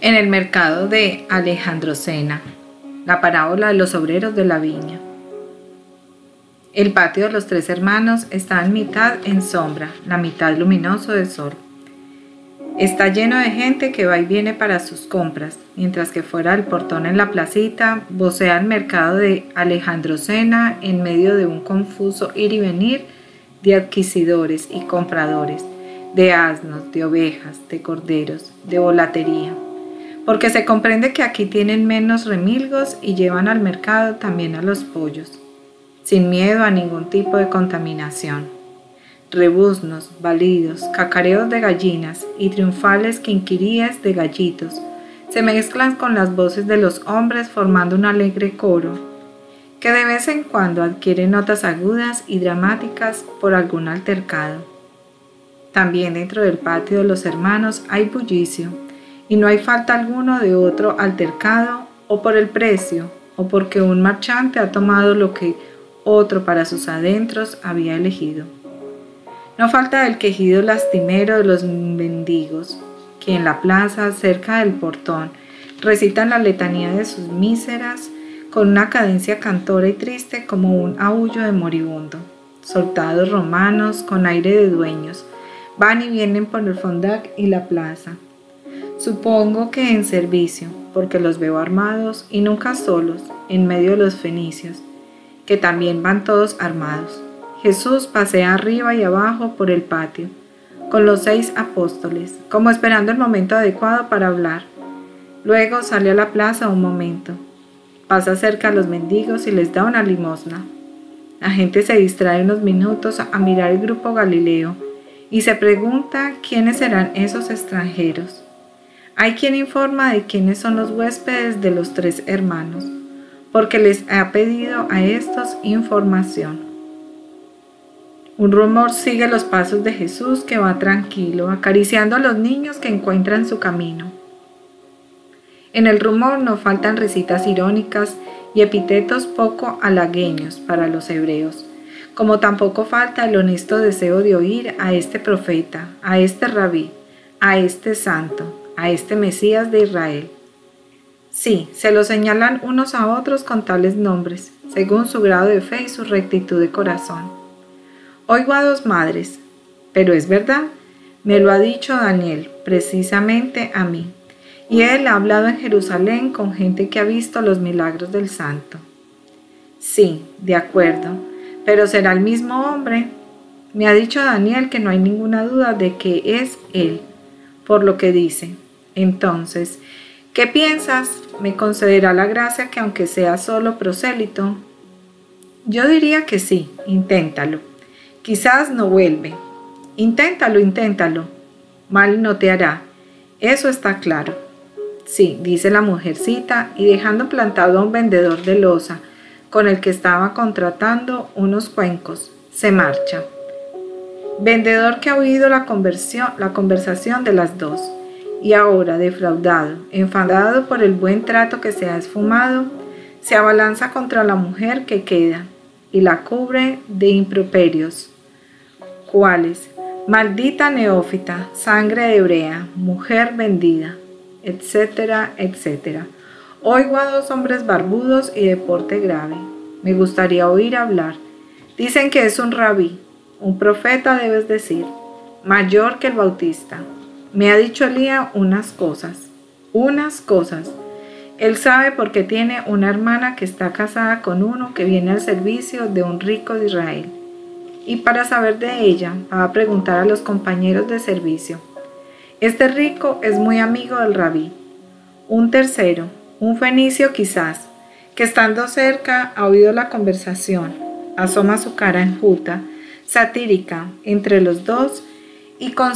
en el mercado de Alejandrocena, la parábola de los obreros de la viña. El patio de los tres hermanos está en mitad en sombra, la mitad luminoso del sol. Está lleno de gente que va y viene para sus compras, mientras que fuera del portón en la placita vocea el mercado de Alejandrocena en medio de un confuso ir y venir de adquisidores y compradores, de asnos, de ovejas, de corderos, de volatería porque se comprende que aquí tienen menos remilgos y llevan al mercado también a los pollos, sin miedo a ningún tipo de contaminación. Rebuznos, balidos, cacareos de gallinas y triunfales quinquirías de gallitos se mezclan con las voces de los hombres formando un alegre coro, que de vez en cuando adquiere notas agudas y dramáticas por algún altercado. También dentro del patio de los hermanos hay bullicio, y no hay falta alguno de otro altercado o por el precio o porque un marchante ha tomado lo que otro para sus adentros había elegido. No falta el quejido lastimero de los mendigos, que en la plaza, cerca del portón, recitan la letanía de sus míseras con una cadencia cantora y triste como un aullo de moribundo. Soldados romanos con aire de dueños van y vienen por el fondac y la plaza, Supongo que en servicio, porque los veo armados y nunca solos, en medio de los fenicios, que también van todos armados. Jesús pasea arriba y abajo por el patio, con los seis apóstoles, como esperando el momento adecuado para hablar. Luego sale a la plaza un momento, pasa cerca a los mendigos y les da una limosna. La gente se distrae unos minutos a mirar el grupo Galileo y se pregunta quiénes serán esos extranjeros. Hay quien informa de quiénes son los huéspedes de los tres hermanos, porque les ha pedido a estos información. Un rumor sigue los pasos de Jesús que va tranquilo, acariciando a los niños que encuentran su camino. En el rumor no faltan risitas irónicas y epítetos poco halagueños para los hebreos, como tampoco falta el honesto deseo de oír a este profeta, a este rabí, a este santo, a este Mesías de Israel. Sí, se lo señalan unos a otros con tales nombres, según su grado de fe y su rectitud de corazón. Oigo a dos madres, pero es verdad, me lo ha dicho Daniel, precisamente a mí, y él ha hablado en Jerusalén con gente que ha visto los milagros del santo. Sí, de acuerdo, pero será el mismo hombre. Me ha dicho Daniel que no hay ninguna duda de que es él, por lo que dice. Entonces, ¿qué piensas? ¿Me concederá la gracia que aunque sea solo prosélito? Yo diría que sí, inténtalo. Quizás no vuelve. Inténtalo, inténtalo. Mal no te hará. Eso está claro. Sí, dice la mujercita y dejando plantado a un vendedor de loza con el que estaba contratando unos cuencos, se marcha. Vendedor que ha oído la, conversión, la conversación de las dos y ahora, defraudado, enfadado por el buen trato que se ha esfumado, se abalanza contra la mujer que queda y la cubre de improperios. ¿Cuáles? Maldita neófita, sangre de hebrea, mujer vendida, etcétera, etcétera. Oigo a dos hombres barbudos y de porte grave. Me gustaría oír hablar. Dicen que es un rabí, un profeta debes decir, mayor que el bautista. Me ha dicho Elía unas cosas, unas cosas. Él sabe porque tiene una hermana que está casada con uno que viene al servicio de un rico de Israel. Y para saber de ella, va a preguntar a los compañeros de servicio. Este rico es muy amigo del rabí. Un tercero, un fenicio quizás, que estando cerca ha oído la conversación, asoma su cara enjuta, satírica, entre los dos, y con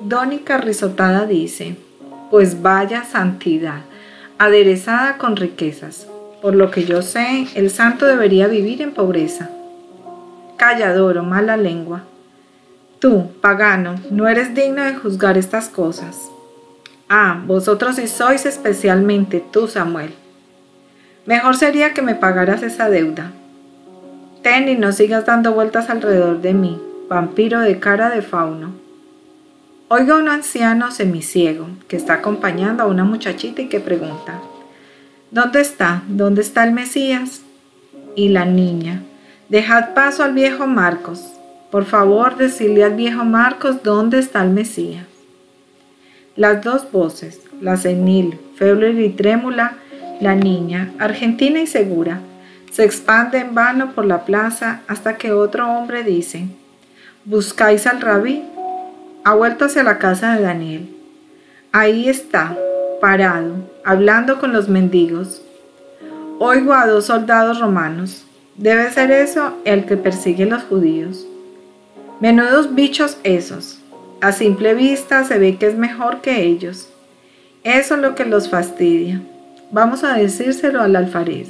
Dónica risotada dice, pues vaya santidad, aderezada con riquezas. Por lo que yo sé, el santo debería vivir en pobreza. Calladoro, mala lengua. Tú, pagano, no eres digno de juzgar estas cosas. Ah, vosotros sí sois especialmente tú, Samuel. Mejor sería que me pagaras esa deuda. Ten y no sigas dando vueltas alrededor de mí, vampiro de cara de fauno. Oiga un anciano semiciego que está acompañando a una muchachita y que pregunta, ¿Dónde está? ¿Dónde está el Mesías? Y la niña, dejad paso al viejo Marcos. Por favor, decirle al viejo Marcos dónde está el Mesías. Las dos voces, la senil, feble y trémula, la niña, argentina y segura, se expande en vano por la plaza hasta que otro hombre dice, ¿buscáis al rabí? Ha vuelto hacia la casa de Daniel. Ahí está, parado, hablando con los mendigos. Oigo a dos soldados romanos. Debe ser eso el que persigue a los judíos. Menudos bichos esos. A simple vista se ve que es mejor que ellos. Eso es lo que los fastidia. Vamos a decírselo al alfarés.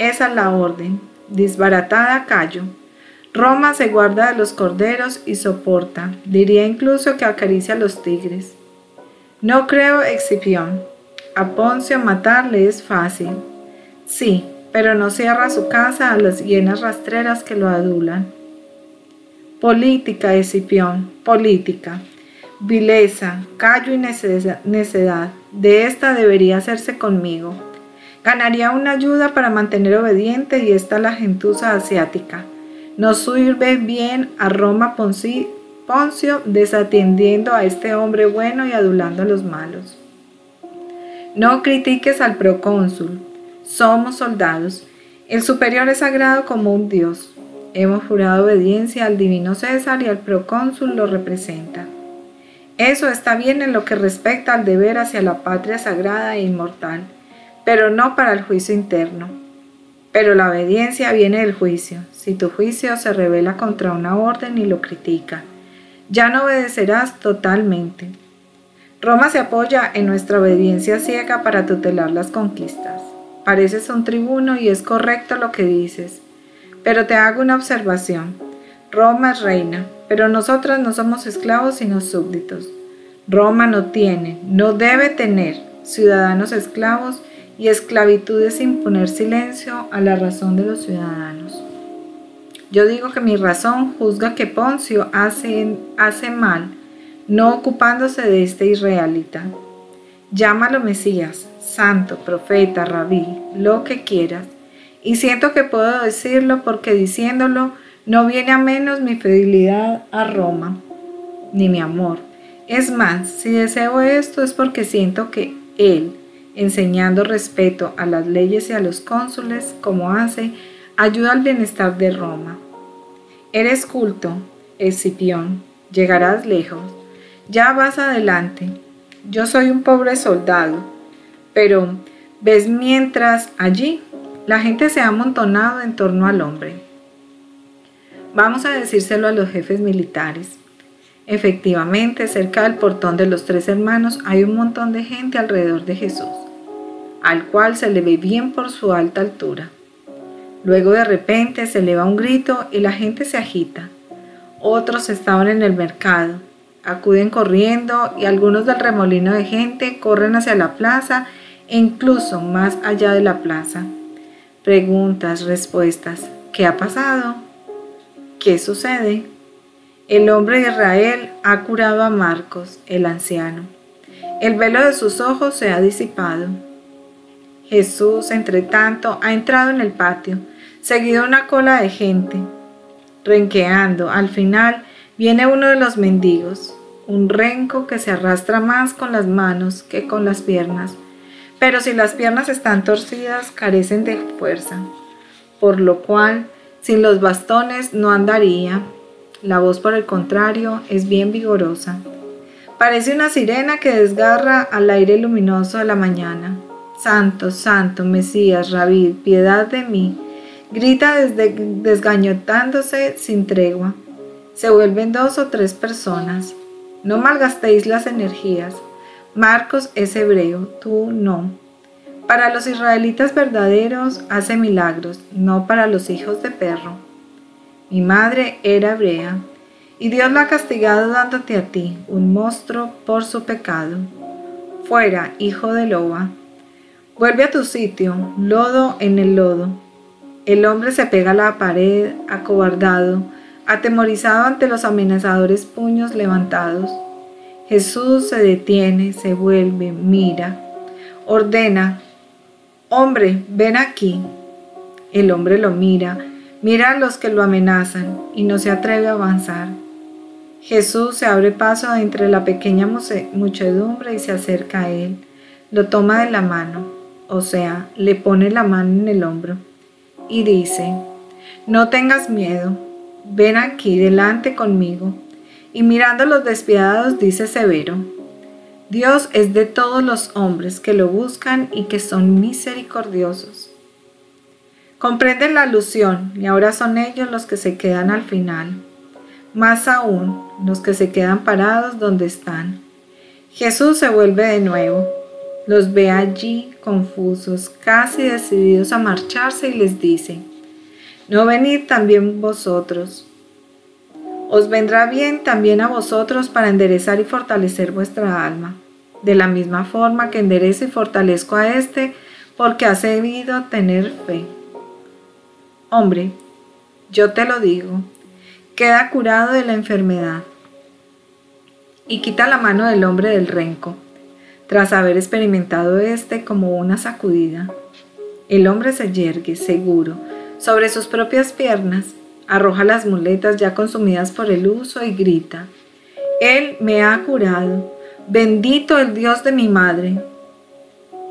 Esa es la orden. Disbaratada callo. Roma se guarda de los corderos y soporta, diría incluso que acaricia a los tigres. No creo, Excipión. A Poncio matarle es fácil. Sí, pero no cierra su casa a las hienas rastreras que lo adulan. Política, Escipión, política. Vileza, callo y necedad. De esta debería hacerse conmigo. Ganaría una ayuda para mantener obediente y esta la gentuza asiática. No sirve bien a Roma Poncio desatendiendo a este hombre bueno y adulando a los malos. No critiques al procónsul. Somos soldados. El superior es sagrado como un dios. Hemos jurado obediencia al divino César y al procónsul lo representa. Eso está bien en lo que respecta al deber hacia la patria sagrada e inmortal, pero no para el juicio interno. Pero la obediencia viene del juicio. Si tu juicio se revela contra una orden y lo critica, ya no obedecerás totalmente. Roma se apoya en nuestra obediencia ciega para tutelar las conquistas. Pareces un tribuno y es correcto lo que dices, pero te hago una observación. Roma es reina, pero nosotras no somos esclavos sino súbditos. Roma no tiene, no debe tener ciudadanos esclavos y esclavitud es imponer silencio a la razón de los ciudadanos. Yo digo que mi razón juzga que Poncio hace, hace mal, no ocupándose de este israelita. Llámalo Mesías, santo, profeta, rabí, lo que quieras, y siento que puedo decirlo porque diciéndolo no viene a menos mi fidelidad a Roma, ni mi amor. Es más, si deseo esto es porque siento que Él, enseñando respeto a las leyes y a los cónsules, como hace, ayuda al bienestar de Roma. Eres culto, Escipión, llegarás lejos. Ya vas adelante. Yo soy un pobre soldado, pero ves mientras allí la gente se ha amontonado en torno al hombre. Vamos a decírselo a los jefes militares. Efectivamente, cerca del portón de los tres hermanos hay un montón de gente alrededor de Jesús, al cual se le ve bien por su alta altura. Luego de repente se eleva un grito y la gente se agita. Otros estaban en el mercado, acuden corriendo y algunos del remolino de gente corren hacia la plaza e incluso más allá de la plaza. Preguntas, respuestas. ¿Qué ha pasado? ¿Qué sucede? El hombre de Israel ha curado a Marcos, el anciano. El velo de sus ojos se ha disipado. Jesús, entre tanto, ha entrado en el patio, seguido una cola de gente. Renqueando, al final, viene uno de los mendigos, un renco que se arrastra más con las manos que con las piernas pero si las piernas están torcidas carecen de fuerza, por lo cual sin los bastones no andaría. La voz por el contrario es bien vigorosa. Parece una sirena que desgarra al aire luminoso de la mañana. Santo, santo, Mesías, Rabí, piedad de mí. Grita desde, desgañotándose sin tregua. Se vuelven dos o tres personas. No malgastéis las energías. Marcos es hebreo, tú no. Para los israelitas verdaderos hace milagros, no para los hijos de perro. Mi madre era hebrea, y Dios la ha castigado dándote a ti, un monstruo, por su pecado. Fuera, hijo de loba. Vuelve a tu sitio, lodo en el lodo. El hombre se pega a la pared, acobardado, atemorizado ante los amenazadores puños levantados. Jesús se detiene, se vuelve, mira, ordena, hombre, ven aquí. El hombre lo mira, mira a los que lo amenazan y no se atreve a avanzar. Jesús se abre paso entre la pequeña muchedumbre y se acerca a él. Lo toma de la mano, o sea, le pone la mano en el hombro y dice, no tengas miedo, ven aquí delante conmigo. Y mirando a los despiadados dice severo, Dios es de todos los hombres que lo buscan y que son misericordiosos. Comprenden la alusión y ahora son ellos los que se quedan al final, más aún los que se quedan parados donde están. Jesús se vuelve de nuevo, los ve allí confusos, casi decididos a marcharse y les dice, ¿no venid también vosotros? Os vendrá bien también a vosotros para enderezar y fortalecer vuestra alma, de la misma forma que enderezo y fortalezco a éste, porque has debido tener fe. Hombre, yo te lo digo, queda curado de la enfermedad. Y quita la mano del hombre del renco, tras haber experimentado éste como una sacudida. El hombre se yergue, seguro, sobre sus propias piernas, arroja las muletas ya consumidas por el uso y grita, Él me ha curado, bendito el Dios de mi madre.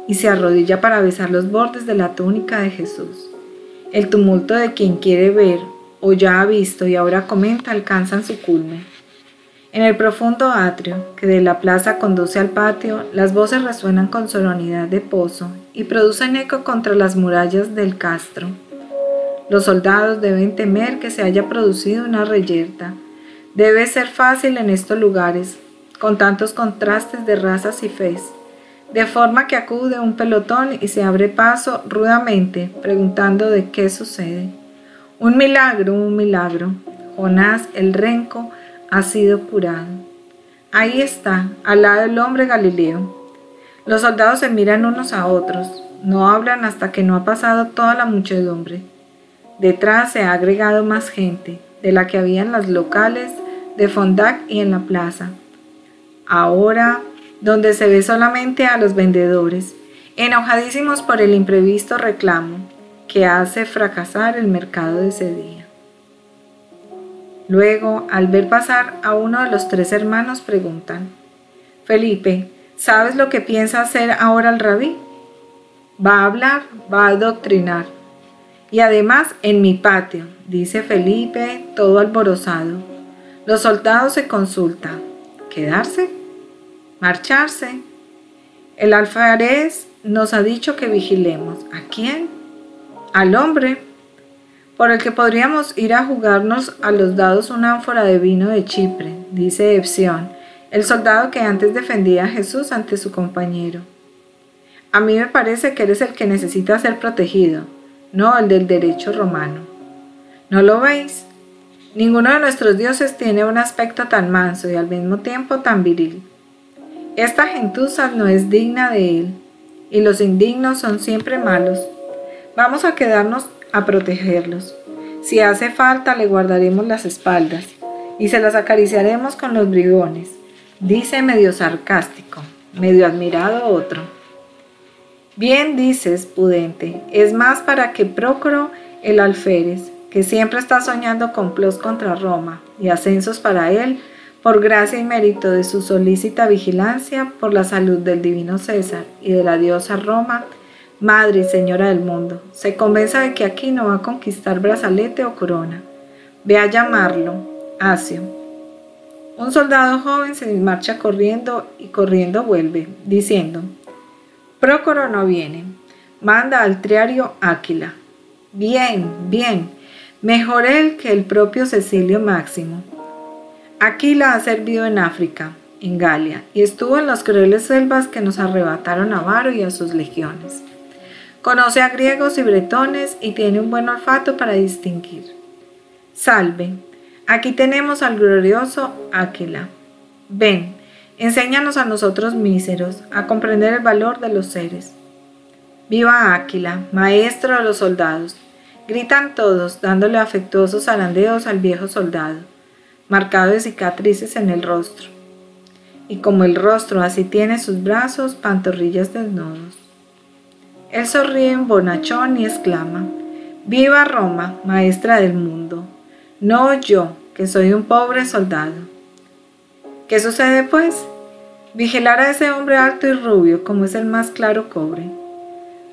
Y se arrodilla para besar los bordes de la túnica de Jesús. El tumulto de quien quiere ver o ya ha visto y ahora comenta alcanzan su culme. En el profundo atrio que de la plaza conduce al patio, las voces resuenan con sonoridad de pozo y producen eco contra las murallas del castro. Los soldados deben temer que se haya producido una reyerta. Debe ser fácil en estos lugares, con tantos contrastes de razas y fes, de forma que acude un pelotón y se abre paso rudamente, preguntando de qué sucede. Un milagro, un milagro. Jonás el renco ha sido curado. Ahí está, al lado del hombre Galileo. Los soldados se miran unos a otros, no hablan hasta que no ha pasado toda la muchedumbre. Detrás se ha agregado más gente, de la que había en las locales de Fondac y en la plaza. Ahora, donde se ve solamente a los vendedores, enojadísimos por el imprevisto reclamo que hace fracasar el mercado de ese día. Luego, al ver pasar a uno de los tres hermanos, preguntan, Felipe, ¿sabes lo que piensa hacer ahora el rabí? Va a hablar, va a adoctrinar. Y además en mi patio, dice Felipe, todo alborozado. Los soldados se consultan. ¿Quedarse? ¿Marcharse? El alfarés nos ha dicho que vigilemos. ¿A quién? Al hombre, por el que podríamos ir a jugarnos a los dados una ánfora de vino de Chipre, dice Epsión, el soldado que antes defendía a Jesús ante su compañero. A mí me parece que eres el que necesita ser protegido no el del derecho romano. ¿No lo veis? Ninguno de nuestros dioses tiene un aspecto tan manso y al mismo tiempo tan viril. Esta gentuza no es digna de él, y los indignos son siempre malos. Vamos a quedarnos a protegerlos. Si hace falta, le guardaremos las espaldas y se las acariciaremos con los brigones, dice medio sarcástico, medio admirado otro. Bien dices, Pudente, es más para que Prócoro el alférez, que siempre está soñando complots contra Roma y ascensos para él, por gracia y mérito de su solícita vigilancia por la salud del divino César y de la diosa Roma, Madre y Señora del mundo, se convenza de que aquí no va a conquistar brazalete o corona. Ve a llamarlo, Asio. Un soldado joven se marcha corriendo y corriendo vuelve, diciendo, Prócoro no viene. Manda al triario Áquila. Bien, bien. Mejor él que el propio Cecilio Máximo. Aquila ha servido en África, en Galia, y estuvo en las crueles selvas que nos arrebataron a Varo y a sus legiones. Conoce a griegos y bretones y tiene un buen olfato para distinguir. Salve, aquí tenemos al glorioso Áquila. Ven, Enséñanos a nosotros míseros a comprender el valor de los seres. Viva Áquila, maestro de los soldados. Gritan todos, dándole afectuosos zarandeos al viejo soldado, marcado de cicatrices en el rostro. y como el rostro así tiene sus brazos, pantorrillas desnudos. Él sonríe en bonachón y exclama, Viva Roma, maestra del mundo, no yo, que soy un pobre soldado. ¿Qué sucede pues? Vigilar a ese hombre alto y rubio como es el más claro cobre.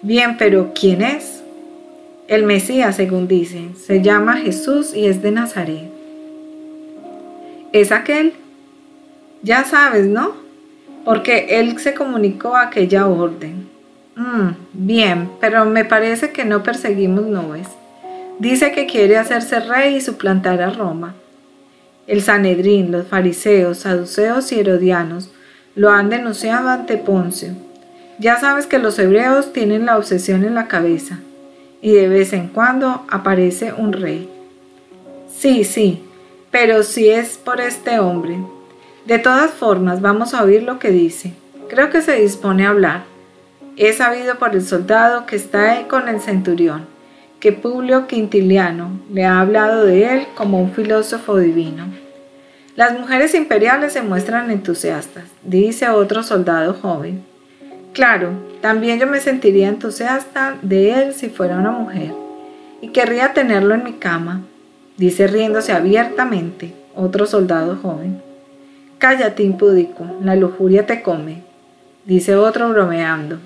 Bien, pero ¿quién es? El Mesías, según dicen, se llama Jesús y es de Nazaret. ¿Es aquel? Ya sabes, ¿no? Porque él se comunicó aquella orden. Mm, bien, pero me parece que no perseguimos nubes. Dice que quiere hacerse rey y suplantar a Roma. El Sanedrín, los fariseos, saduceos y herodianos lo han denunciado ante Poncio. Ya sabes que los hebreos tienen la obsesión en la cabeza y de vez en cuando aparece un rey. Sí, sí, pero si es por este hombre, de todas formas, vamos a oír lo que dice. Creo que se dispone a hablar. He sabido por el soldado que está con el centurión, que Publio Quintiliano le ha hablado de él como un filósofo divino. Las mujeres imperiales se muestran entusiastas, dice otro soldado joven. Claro, también yo me sentiría entusiasta de él si fuera una mujer, y querría tenerlo en mi cama, dice riéndose abiertamente otro soldado joven. Cállate, impúdico, la lujuria te come, dice otro bromeando.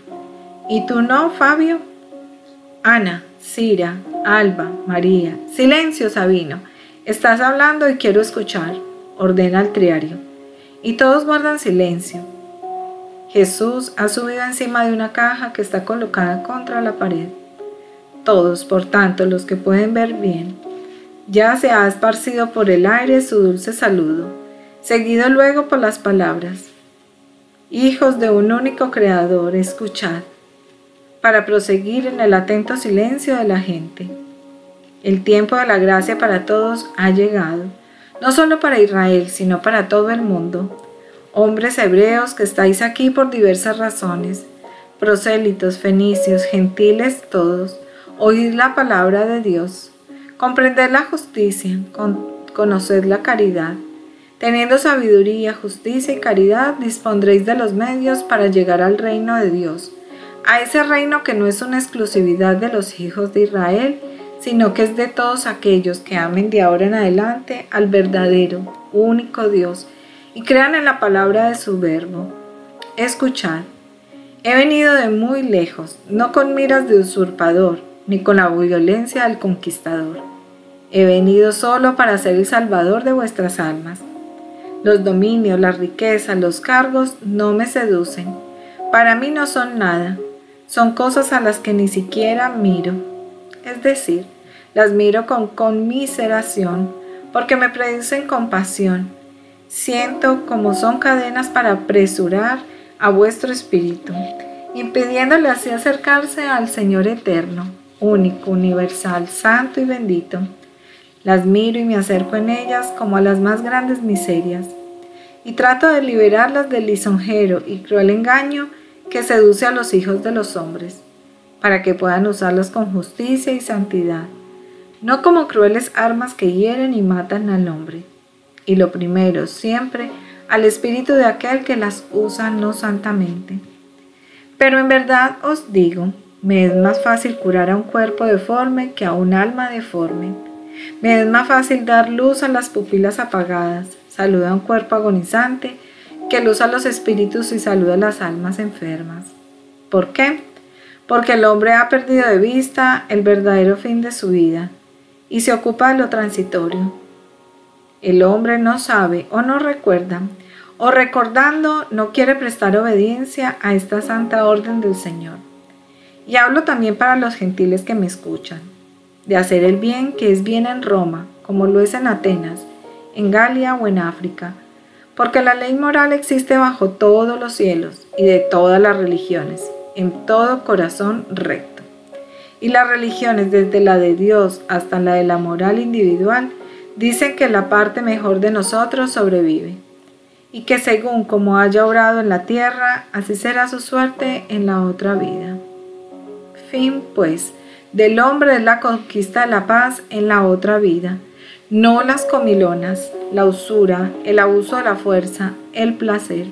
¿Y tú no, Fabio? Ana, Cira, Alba, María. Silencio, Sabino. Estás hablando y quiero escuchar, ordena el triario. Y todos guardan silencio. Jesús ha subido encima de una caja que está colocada contra la pared. Todos, por tanto, los que pueden ver bien, ya se ha esparcido por el aire su dulce saludo seguido luego por las palabras, Hijos de un único Creador, escuchad, para proseguir en el atento silencio de la gente. El tiempo de la gracia para todos ha llegado, no solo para Israel, sino para todo el mundo. Hombres hebreos que estáis aquí por diversas razones, prosélitos, fenicios, gentiles todos, oíd la palabra de Dios, comprended la justicia, conoced la caridad Teniendo sabiduría, justicia y caridad, dispondréis de los medios para llegar al reino de Dios, a ese reino que no es una exclusividad de los hijos de Israel, sino que es de todos aquellos que amen de ahora en adelante al verdadero, único Dios, y crean en la palabra de su verbo. Escuchad, he venido de muy lejos, no con miras de usurpador, ni con la violencia del conquistador. He venido solo para ser el salvador de vuestras almas. Los dominios, la riqueza, los cargos no me seducen. Para mí no son nada. Son cosas a las que ni siquiera miro. Es decir, las miro con conmiseración porque me producen compasión. Siento como son cadenas para apresurar a vuestro espíritu, impidiéndole así acercarse al Señor eterno, único, universal, santo y bendito las miro y me acerco en ellas como a las más grandes miserias, y trato de liberarlas del lisonjero y cruel engaño que seduce a los hijos de los hombres, para que puedan usarlas con justicia y santidad, no como crueles armas que hieren y matan al hombre. Y lo primero, siempre, al espíritu de aquel que las usa no santamente. Pero en verdad os digo, me es más fácil curar a un cuerpo deforme que a un alma deforme me es más fácil dar luz a las pupilas apagadas, saluda a un cuerpo agonizante, que luz a los espíritus y saluda a las almas enfermas. ¿Por qué? Porque el hombre ha perdido de vista el verdadero fin de su vida y se ocupa de lo transitorio. El hombre no sabe o no recuerda, o recordando no quiere prestar obediencia a esta santa orden del Señor. Y hablo también para los gentiles que me escuchan de hacer el bien que es bien en Roma, como lo es en Atenas, en Galia o en África, porque la ley moral existe bajo todos los cielos y de todas las religiones, en todo corazón recto. Y las religiones, desde la de Dios hasta la de la moral individual, dicen que la parte mejor de nosotros sobrevive, y que según como haya obrado en la tierra, así será su suerte en la otra vida. Fin, pues, del hombre es la conquista de la paz en la otra vida, no las comilonas, la usura, el abuso de la fuerza, el placer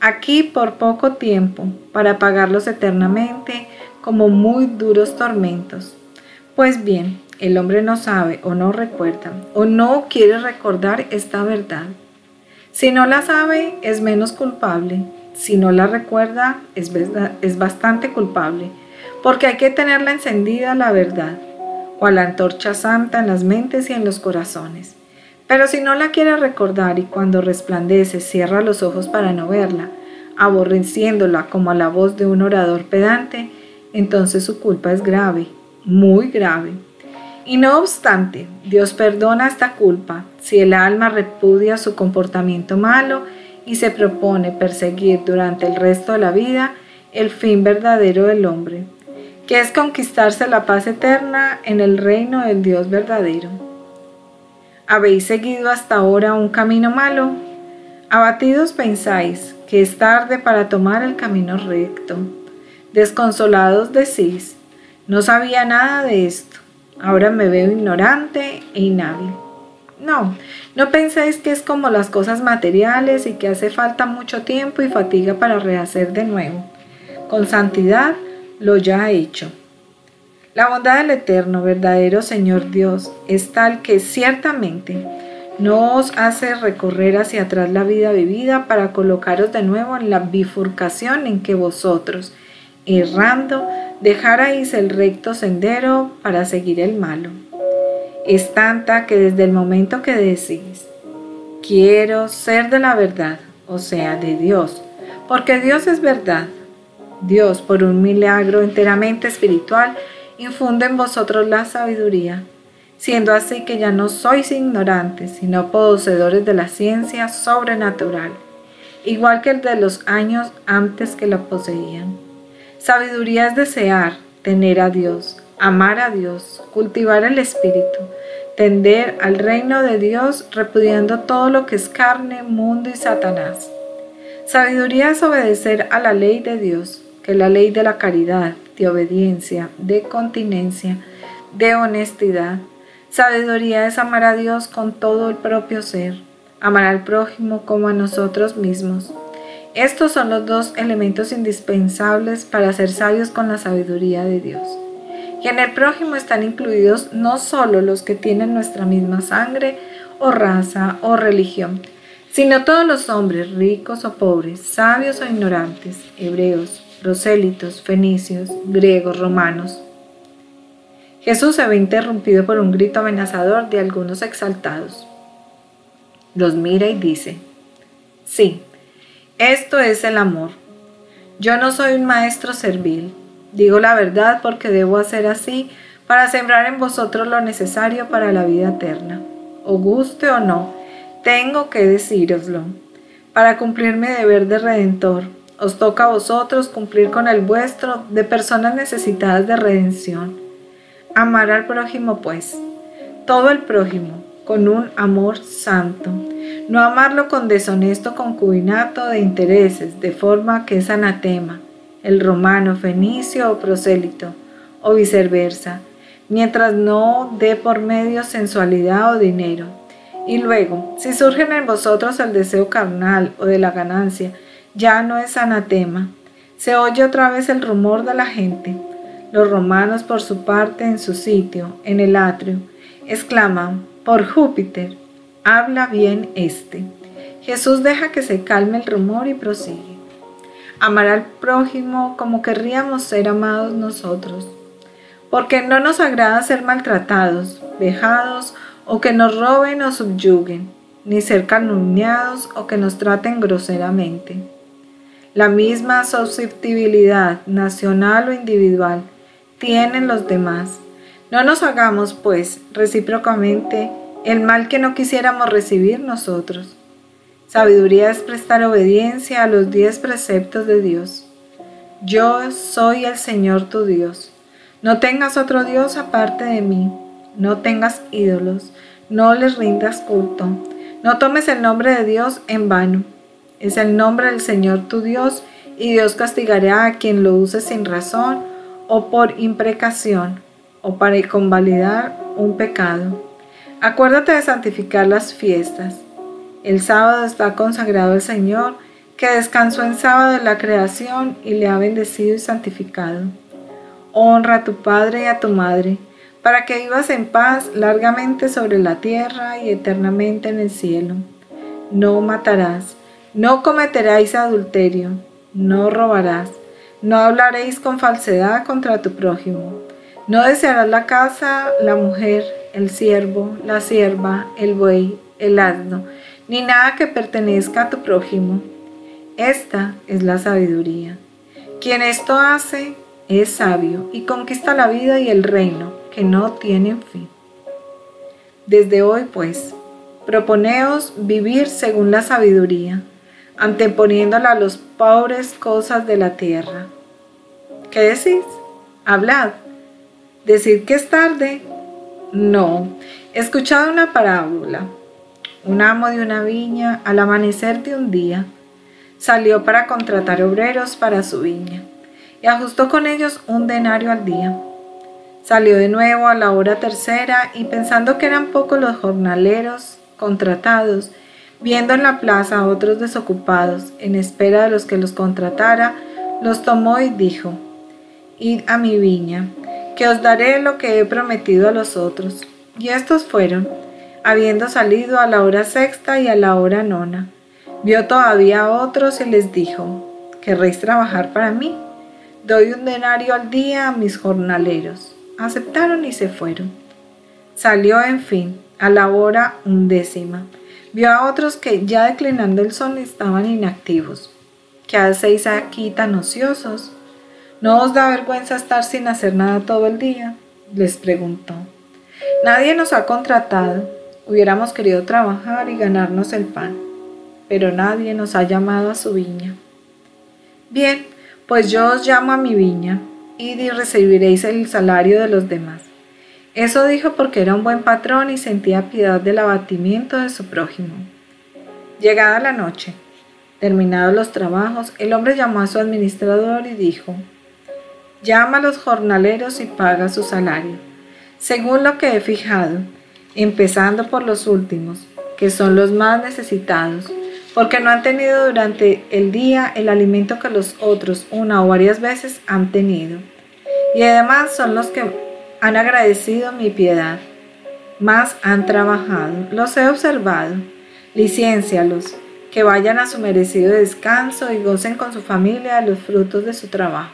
aquí por poco tiempo, para pagarlos eternamente como muy duros tormentos. Pues bien, el hombre no sabe o no recuerda o no quiere recordar esta verdad. Si no la sabe, es menos culpable. Si no la recuerda, es, es bastante culpable, porque hay que tenerla encendida la verdad, o a la antorcha santa en las mentes y en los corazones. Pero si no la quiere recordar y cuando resplandece cierra los ojos para no verla, aborreciéndola como a la voz de un orador pedante, entonces su culpa es grave, muy grave. Y no obstante, Dios perdona esta culpa si el alma repudia su comportamiento malo y se propone perseguir durante el resto de la vida el fin verdadero del hombre, que es conquistarse la paz eterna en el reino del Dios verdadero. ¿Habéis seguido hasta ahora un camino malo? Abatidos pensáis que es tarde para tomar el camino recto. Desconsolados decís, no sabía nada de esto, ahora me veo ignorante e inhábil. No, no penséis que es como las cosas materiales y que hace falta mucho tiempo y fatiga para rehacer de nuevo. Con santidad lo ya hecho. La bondad del eterno, verdadero Señor Dios, es tal que ciertamente no os hace recorrer hacia atrás la vida vivida para colocaros de nuevo en la bifurcación en que vosotros, errando, dejarais el recto sendero para seguir el malo. Es tanta que desde el momento que decís, quiero ser de la verdad, o sea, de Dios, porque Dios es verdad, Dios, por un milagro enteramente espiritual, infunde en vosotros la sabiduría, siendo así que ya no sois ignorantes, sino poseedores de la ciencia sobrenatural, igual que el de los años antes que la poseían. Sabiduría es desear, tener a Dios, amar a Dios, cultivar el Espíritu, tender al reino de Dios repudiando todo lo que es carne, mundo y Satanás. Sabiduría es obedecer a la ley de Dios, que la ley de la caridad, de obediencia, de continencia, de honestidad. Sabiduría es amar a Dios con todo el propio ser, amar al prójimo como a nosotros mismos. Estos son los dos elementos indispensables para ser sabios con la sabiduría de Dios. Y en el prójimo están incluidos no solo los que tienen nuestra misma sangre o raza o religión, sino todos los hombres, ricos o pobres, sabios o ignorantes, hebreos, prosélitos, fenicios, griegos, romanos. Jesús se ve interrumpido por un grito amenazador de algunos exaltados. Los mira y dice, sí, esto es el amor. Yo no soy un maestro servil, digo la verdad porque debo hacer así para sembrar en vosotros lo necesario para la vida eterna. O guste o no, tengo que decíroslo, para cumplir mi deber de redentor, os toca a vosotros cumplir con el vuestro de personas necesitadas de redención. Amar al prójimo, pues, todo el prójimo, con un amor santo. No amarlo con deshonesto concubinato de intereses, de forma que es anatema, el romano, fenicio o prosélito, o viceversa, mientras no dé por medio sensualidad o dinero. Y luego, si surgen en vosotros el deseo carnal o de la ganancia, ya no es anatema. Se oye otra vez el rumor de la gente. Los romanos por su parte en su sitio, en el atrio, exclaman, por Júpiter, habla bien este. Jesús deja que se calme el rumor y prosigue. Amar al prójimo como querríamos ser amados nosotros. Porque no nos agrada ser maltratados, vejados o que nos roben o subyuguen, ni ser calumniados o que nos traten groseramente la misma susceptibilidad nacional o individual tienen los demás. No nos hagamos, pues, recíprocamente el mal que no quisiéramos recibir nosotros. Sabiduría es prestar obediencia a los diez preceptos de Dios. Yo soy el Señor tu Dios. No tengas otro Dios aparte de mí. No tengas ídolos. No les rindas culto. No tomes el nombre de Dios en vano es el nombre del Señor tu Dios y Dios castigará a quien lo use sin razón o por imprecación o para convalidar un pecado. Acuérdate de santificar las fiestas. El sábado está consagrado al Señor, que descansó en sábado de la creación y le ha bendecido y santificado. Honra a tu padre y a tu madre, para que vivas en paz largamente sobre la tierra y eternamente en el cielo. No matarás, no cometeráis adulterio, no robarás, no hablaréis con falsedad contra tu prójimo, no desearás la casa, la mujer, el siervo, la sierva, el buey, el asno, ni nada que pertenezca a tu prójimo. Esta es la sabiduría. Quien esto hace es sabio y conquista la vida y el reino que no tienen fin. Desde hoy, pues, proponeos vivir según la sabiduría, anteponiéndola a los pobres cosas de la tierra. ¿Qué decís? Hablad. ¿Decir que es tarde? No. He escuchado una parábola un amo de una viña, al amanecer de un día, salió para contratar obreros para su viña y ajustó con ellos un denario al día. Salió de nuevo a la hora tercera y pensando que eran pocos los jornaleros contratados, viendo en la plaza a otros desocupados en espera de los que los contratara, los tomó y dijo, Id a mi viña, que os daré lo que he prometido a los otros. Y estos fueron, habiendo salido a la hora sexta y a la hora nona. Vio todavía a otros y les dijo, ¿querréis trabajar para mí? Doy un denario al día a mis jornaleros. Aceptaron y se fueron. Salió, en fin, a la hora undécima. Vio a otros que ya declinando el sol estaban inactivos. ¿Qué hacéis aquí tan ociosos? ¿No os da vergüenza estar sin hacer nada todo el día? Les preguntó. Nadie nos ha contratado Hubiéramos querido trabajar y ganarnos el pan, pero nadie nos ha llamado a su viña. Bien, pues yo os llamo a mi viña, y recibiréis el salario de los demás. Eso dijo porque era un buen patrón y sentía piedad del abatimiento de su prójimo. Llegada la noche, terminados los trabajos, el hombre llamó a su administrador y dijo, llama a los jornaleros y paga su salario, según lo que he fijado, empezando por los últimos, que son los más necesitados, porque no han tenido durante el día el alimento que los otros una o varias veces han tenido. Y además son los que han agradecido mi piedad, más han trabajado. Los he observado. Liciencialos, que vayan a su merecido descanso y gocen con su familia de los frutos de su trabajo.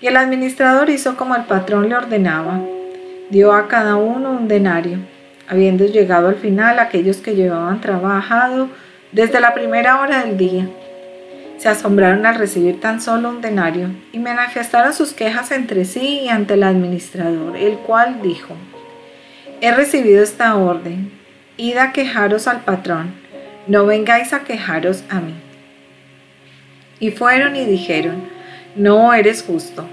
Y el administrador hizo como el patrón le ordenaba dio a cada uno un denario. Habiendo llegado al final aquellos que llevaban trabajado desde la primera hora del día, se asombraron al recibir tan solo un denario y manifestaron sus quejas entre sí y ante el administrador, el cual dijo, He recibido esta orden, id a quejaros al patrón, no vengáis a quejaros a mí. Y fueron y dijeron, No eres justo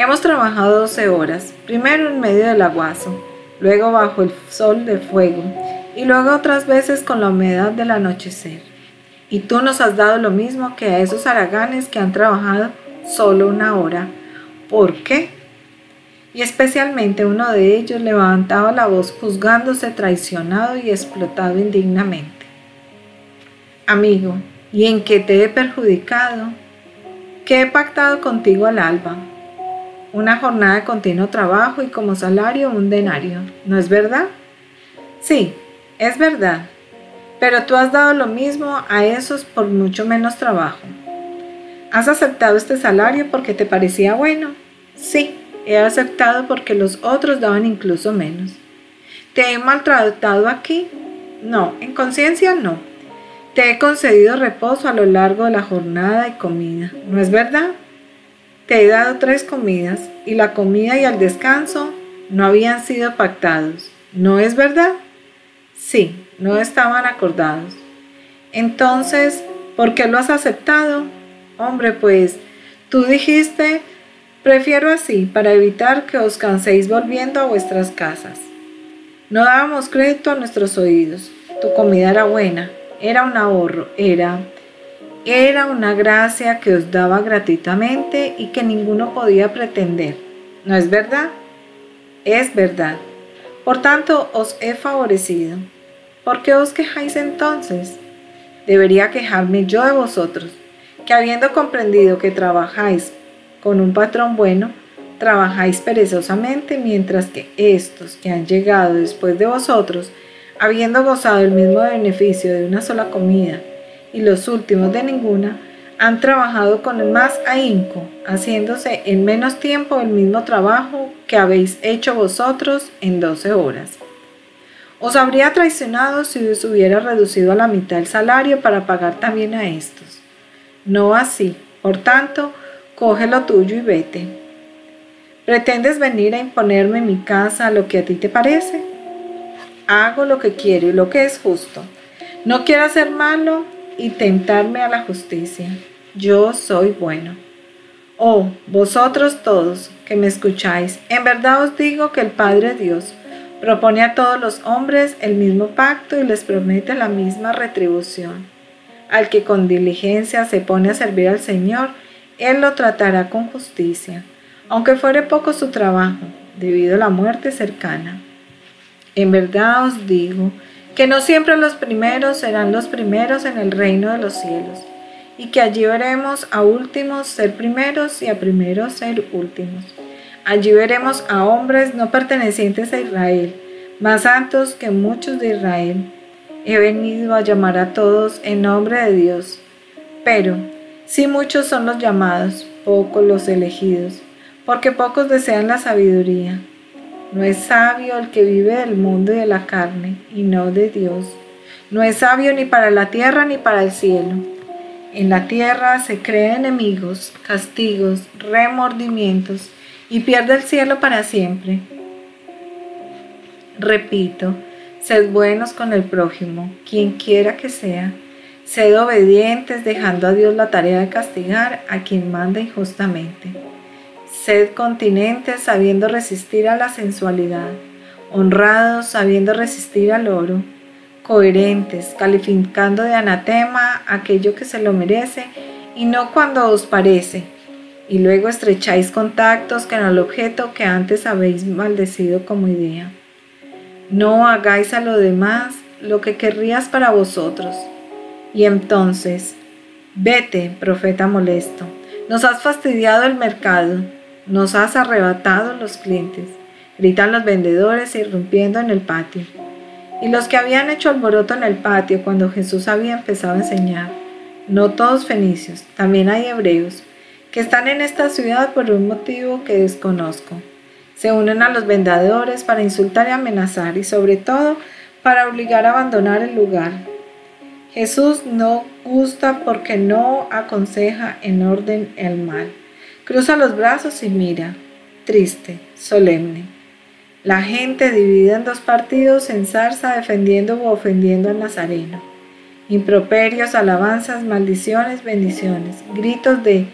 Hemos trabajado 12 horas, primero en medio del aguazo, luego bajo el sol de fuego y luego otras veces con la humedad del anochecer. Y tú nos has dado lo mismo que a esos haraganes que han trabajado solo una hora. ¿Por qué? Y especialmente uno de ellos levantaba la voz juzgándose traicionado y explotado indignamente. Amigo, ¿y en qué te he perjudicado? ¿Qué he pactado contigo al alba? una jornada de continuo trabajo y como salario un denario. ¿No es verdad? Sí, es verdad. Pero tú has dado lo mismo a esos por mucho menos trabajo. ¿Has aceptado este salario porque te parecía bueno? Sí, he aceptado porque los otros daban incluso menos. ¿Te he maltratado aquí? No, en conciencia no. Te he concedido reposo a lo largo de la jornada y comida. ¿No es verdad? Te he dado tres comidas y la comida y el descanso no habían sido pactados. ¿No es verdad? Sí, no estaban acordados. Entonces, ¿por qué lo has aceptado? Hombre, pues tú dijiste, prefiero así para evitar que os canséis volviendo a vuestras casas. No dábamos crédito a nuestros oídos. Tu comida era buena, era un ahorro, era era una gracia que os daba gratuitamente y que ninguno podía pretender. ¿No es verdad? Es verdad. Por tanto, os he favorecido. ¿Por qué os quejáis entonces? debería quejarme yo de vosotros, que habiendo comprendido que trabajáis con un patrón bueno, trabajáis perezosamente, mientras que estos que han llegado después de vosotros, habiendo gozado el mismo beneficio de una sola comida, y los últimos de ninguna, han trabajado con más ahínco, haciéndose en menos tiempo el mismo trabajo que habéis hecho vosotros en doce horas. Os habría traicionado si os hubiera reducido a la mitad el salario para pagar también a estos. No así, por tanto, coge lo tuyo y vete. ¿Pretendes venir a imponerme en mi casa lo que a ti te parece? Hago lo que quiero y lo que es justo. No quiero hacer malo y tentarme a la justicia yo soy bueno. Oh, vosotros todos que me escucháis, en verdad os digo que el Padre Dios propone a todos los hombres el mismo pacto y les promete la misma retribución. Al que con diligencia se pone a servir al Señor, Él lo tratará con justicia, aunque fuere poco su trabajo, debido a la muerte cercana. En verdad os digo que no siempre los primeros serán los primeros en el reino de los cielos y que allí veremos a últimos ser primeros y a primeros ser últimos. Allí veremos a hombres no pertenecientes a Israel, más santos que muchos de Israel. He venido a llamar a todos en nombre de Dios. Pero, si muchos son los llamados, pocos los elegidos, porque pocos desean la sabiduría. No es sabio el que vive del mundo y de la carne, y no de Dios. No es sabio ni para la tierra ni para el cielo en la tierra se cree enemigos, castigos, remordimientos y pierde el cielo para siempre. Repito, sed buenos con el prójimo, quien quiera que sea. Sed obedientes, dejando a Dios la tarea de castigar a quien manda injustamente. Sed continentes, sabiendo resistir a la sensualidad. Honrados, sabiendo resistir al oro coherentes, calificando de anatema aquello que se lo merece y no cuando os parece, y luego estrecháis contactos con el objeto que antes habéis maldecido como idea. No hagáis a lo demás lo que querrías para vosotros. Y entonces, vete, profeta molesto, nos has fastidiado el mercado, nos has arrebatado los clientes, gritan los vendedores irrumpiendo en el patio y los que habían hecho alboroto en el patio cuando Jesús había empezado a enseñar. No todos fenicios, también hay hebreos, que están en esta ciudad por un motivo que desconozco. Se unen a los vendedores para insultar y amenazar y sobre todo para obligar a abandonar el lugar. Jesús no gusta porque no aconseja en orden el mal. Cruza los brazos y mira, triste, solemne. La gente dividida en dos partidos en zarza defendiendo o ofendiendo al Nazareno. Improperios, alabanzas, maldiciones, bendiciones. Gritos de,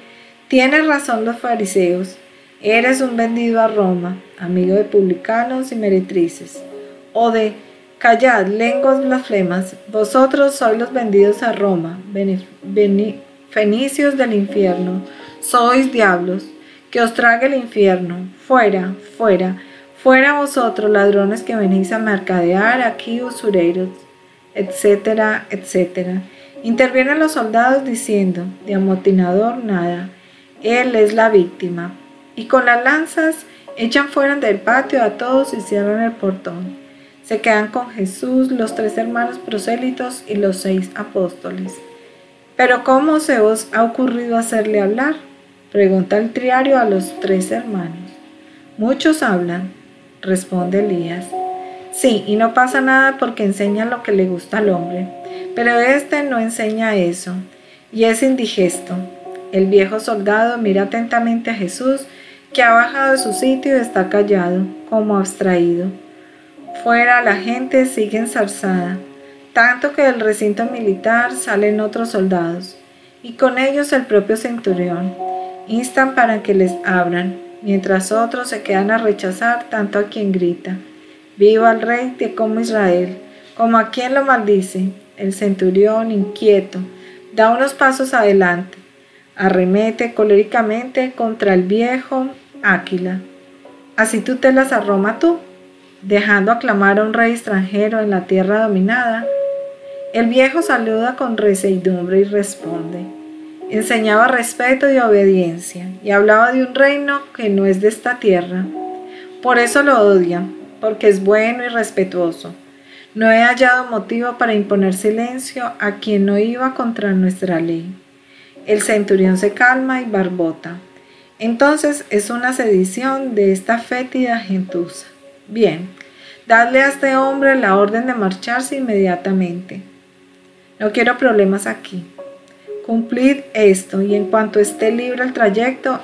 tienes razón los fariseos, eres un vendido a Roma, amigo de publicanos y meretrices. O de, callad, lenguas blasfemas, vosotros sois los vendidos a Roma, fenicios del infierno, sois diablos, que os trague el infierno, fuera, fuera Fuera vosotros, ladrones que venís a mercadear aquí, usureros, etcétera, etcétera. Intervienen los soldados diciendo, de amotinador nada, él es la víctima. Y con las lanzas echan fuera del patio a todos y cierran el portón. Se quedan con Jesús los tres hermanos prosélitos y los seis apóstoles. Pero ¿cómo se os ha ocurrido hacerle hablar? Pregunta el triario a los tres hermanos. Muchos hablan, responde Elías. Sí, y no pasa nada porque enseña lo que le gusta al hombre, pero este no enseña eso, y es indigesto. El viejo soldado mira atentamente a Jesús, que ha bajado de su sitio y está callado, como abstraído. Fuera la gente sigue ensarzada, tanto que del recinto militar salen otros soldados, y con ellos el propio centurión. Instan para que les abran, mientras otros se quedan a rechazar tanto a quien grita, viva el rey de como Israel, como a quien lo maldice. El centurión, inquieto, da unos pasos adelante, arremete coléricamente contra el viejo Áquila. Así tú te las arroma tú, dejando aclamar a un rey extranjero en la tierra dominada. El viejo saluda con resiedumbre y responde. Enseñaba respeto y obediencia y hablaba de un reino que no es de esta tierra. Por eso lo odian, porque es bueno y respetuoso. No he hallado motivo para imponer silencio a quien no iba contra nuestra ley. El centurión se calma y barbota. Entonces es una sedición de esta fétida gentuza. Bien, dadle a este hombre la orden de marcharse inmediatamente. No quiero problemas aquí. Cumplid esto y en cuanto esté libre el trayecto,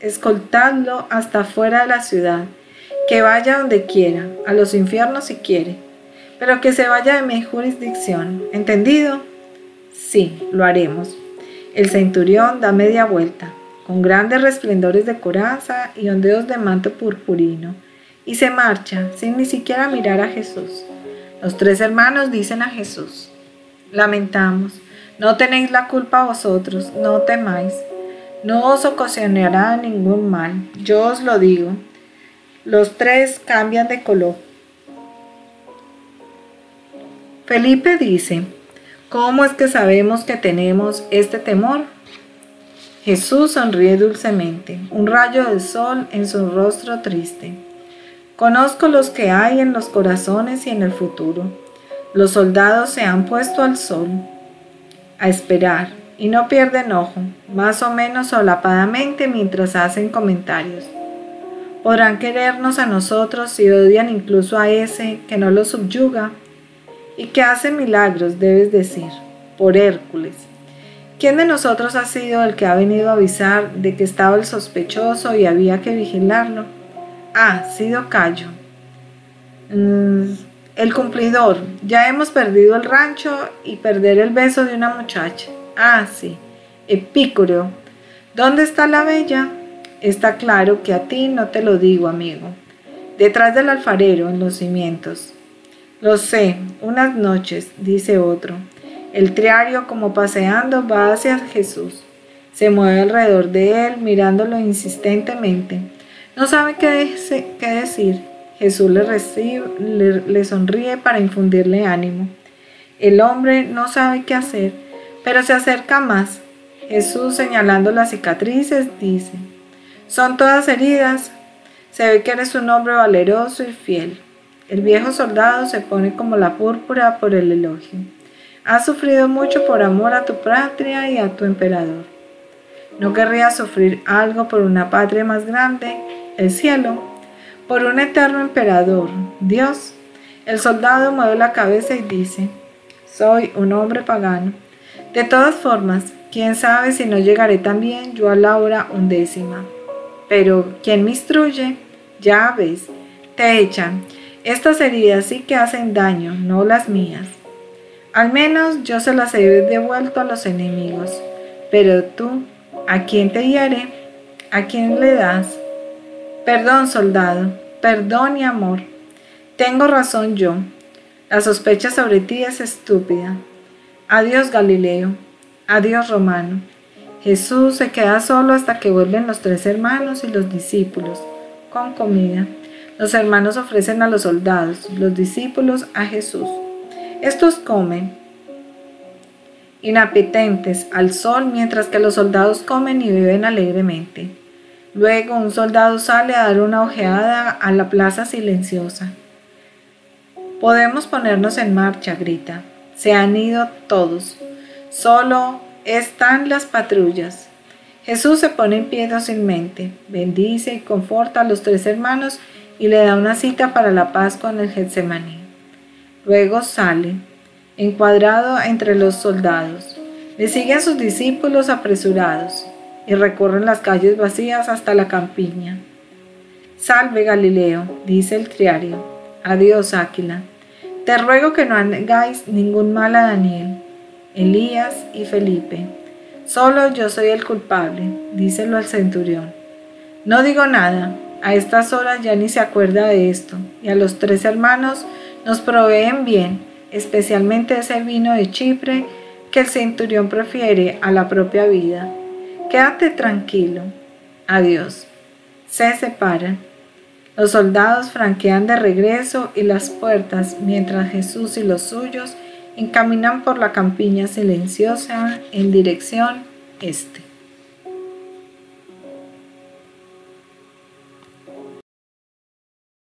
escoltadlo hasta fuera de la ciudad, que vaya donde quiera, a los infiernos si quiere, pero que se vaya de mi jurisdicción. ¿Entendido? Sí, lo haremos. El centurión da media vuelta, con grandes resplendores de coraza y ondeos de manto purpurino, y se marcha sin ni siquiera mirar a Jesús. Los tres hermanos dicen a Jesús, lamentamos, no tenéis la culpa vosotros, no temáis, no os ocasionará ningún mal, yo os lo digo. Los tres cambian de color. Felipe dice, ¿cómo es que sabemos que tenemos este temor? Jesús sonríe dulcemente, un rayo de sol en su rostro triste. Conozco los que hay en los corazones y en el futuro. Los soldados se han puesto al sol, a esperar, y no pierden ojo, más o menos solapadamente mientras hacen comentarios. Podrán querernos a nosotros si odian incluso a ese que no los subyuga y que hace milagros, debes decir, por Hércules. ¿Quién de nosotros ha sido el que ha venido a avisar de que estaba el sospechoso y había que vigilarlo? Ah, sido Cayo. Mm, el cumplidor. Ya hemos perdido el rancho y perder el beso de una muchacha. Ah, sí. Epicúreo. ¿Dónde está la bella? Está claro que a ti no te lo digo, amigo. Detrás del alfarero, en los cimientos. Lo sé, unas noches, dice otro. El triario, como paseando, va hacia Jesús. Se mueve alrededor de él, mirándolo insistentemente. No sabe qué, decir. Jesús le, recibe, le, sonríe para infundirle ánimo. El hombre no sabe qué hacer, pero se acerca más. Jesús, señalando las cicatrices, dice, son todas heridas. Se ve que eres un hombre valeroso y fiel. El viejo soldado se pone como la púrpura por el elogio. Has sufrido mucho por amor a tu patria y a tu emperador. ¿No querrías sufrir algo por una patria más grande el cielo, por un eterno emperador, Dios. El soldado mueve la cabeza y dice, soy un hombre pagano. De todas formas, quién sabe si no llegaré también yo a la hora undécima. Pero, ¿quién me instruye? Ya ves, te echan. Estas heridas sí que hacen daño, no las mías. Al menos yo se las he devuelto a los enemigos. Pero tú, ¿a quién te hiere? ¿A quién le das? Perdón, soldado, perdón y amor. Tengo razón yo. La sospecha sobre ti es estúpida. Adiós, Galileo. Adiós, Romano. Jesús se queda solo hasta que vuelven los tres hermanos y los discípulos, con comida. Los hermanos ofrecen a los soldados, los discípulos a Jesús. Estos comen, inapetentes al sol, mientras que los soldados comen y beben alegremente. Luego un soldado sale a dar una ojeada a la plaza silenciosa. Podemos ponernos en marcha, grita. Se han ido todos. Solo están las patrullas. Jesús se pone en pie dócilmente, bendice y conforta a los tres hermanos y le da una cita para la Pascua en el Getsemaní. Luego sale, encuadrado entre los soldados. Le siguen sus discípulos apresurados y recorren las calles vacías hasta la campiña. Salve Galileo, dice el triario. Adiós Áquila. Te ruego que no hagáis ningún mal a Daniel, Elías y Felipe. Solo yo soy el culpable, díselo al centurión. No digo nada, a estas horas ya ni se acuerda de esto, y a los tres hermanos nos proveen bien, especialmente ese vino de Chipre que el centurión prefiere a la propia vida. Quédate tranquilo. Adiós. Se separan. Los soldados franquean de regreso y las puertas mientras Jesús y los suyos encaminan por la campiña silenciosa en dirección este.